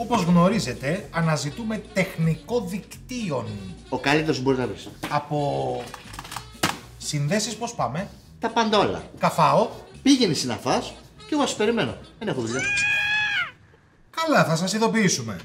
Όπως γνωρίζετε, αναζητούμε τεχνικό δικτύων. Ο καλύτερος μπορείς να βρεις. Από συνδέσεις πώς πάμε; Τα πάντα όλα. Καφάω. Πήγαινε συναφάς και εγώ σα περιμένω. Δεν έχω δουλειά. Καλά, θα σας ειδοποιήσουμε.